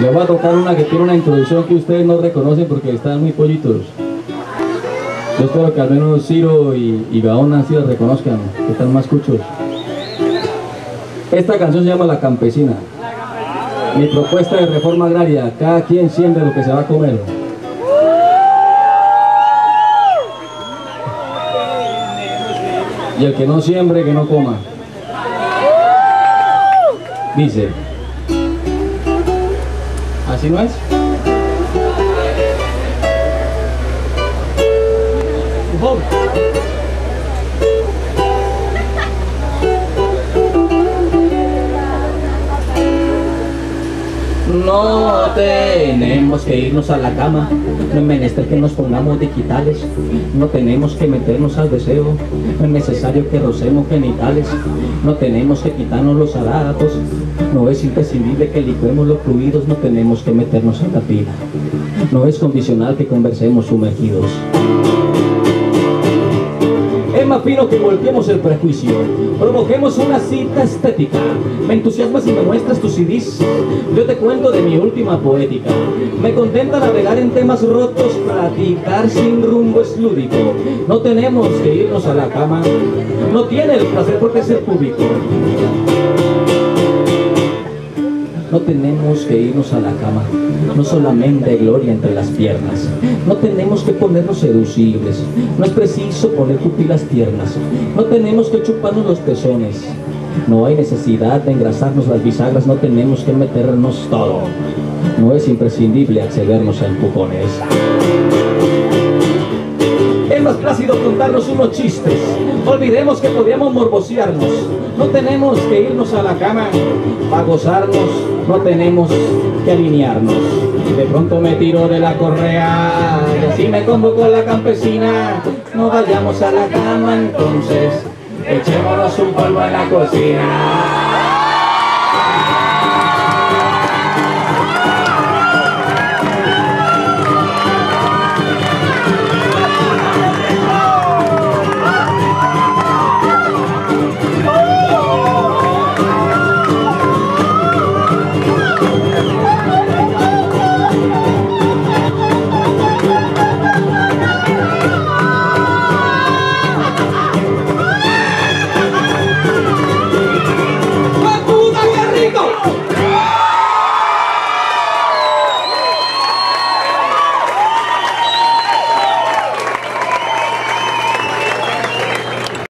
Les voy a tocar una que tiene una introducción que ustedes no reconocen porque están muy pollitos. Yo espero que al menos Ciro y, y Gaona sí reconozcan, que están más cuchos. Esta canción se llama La Campesina. Mi propuesta de reforma agraria, cada quien siembra lo que se va a comer. Y el que no siembre, que no coma. Dice. ¿Así no es? No tenemos que irnos a la cama, no es menester que nos pongamos digitales, no tenemos que meternos al deseo, no es necesario que rocemos genitales, no tenemos que quitarnos los harapos, no es imprescindible que licuemos los fluidos, no tenemos que meternos a la pila, no es condicional que conversemos sumergidos. Fino que volteemos el prejuicio, provoquemos una cita estética. Me entusiasmas y me muestras tus CDs. Yo te cuento de mi última poética. Me contenta navegar en temas rotos, platicar sin rumbo es lúdico. No tenemos que irnos a la cama, no tiene el placer porque es el público. No tenemos que irnos a la cama, no solamente hay gloria entre las piernas. No tenemos que ponernos seducibles, no es preciso poner pupilas tiernas. No tenemos que chuparnos los pezones, no hay necesidad de engrasarnos las bisagras, no tenemos que meternos todo. No es imprescindible accedernos a empujones. Plácido contarnos unos chistes. Olvidemos que podíamos morbosearnos. No tenemos que irnos a la cama para gozarnos. No tenemos que alinearnos. De pronto me tiro de la correa y así me convocó la campesina. No vayamos a la cama entonces. Echémonos un polvo en la cocina.